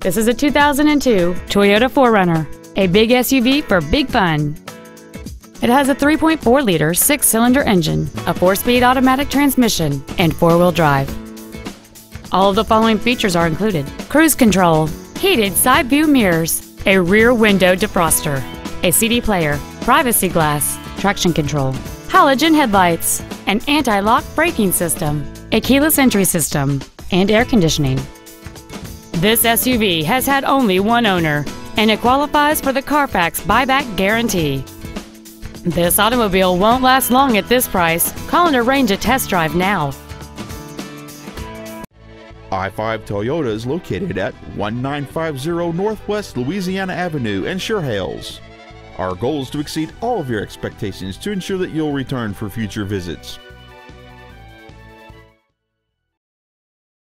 This is a 2002 Toyota 4Runner, a big SUV for big fun. It has a 3.4-liter six-cylinder engine, a four-speed automatic transmission, and four-wheel drive. All of the following features are included. Cruise control, heated side view mirrors, a rear window defroster, a CD player, privacy glass, traction control, halogen headlights, an anti-lock braking system, a keyless entry system, and air conditioning. This SUV has had only one owner, and it qualifies for the Carfax buyback guarantee. This automobile won't last long at this price. Call and arrange a test drive now. I-5 Toyota is located at 1950 Northwest Louisiana Avenue in Sure Our goal is to exceed all of your expectations to ensure that you'll return for future visits.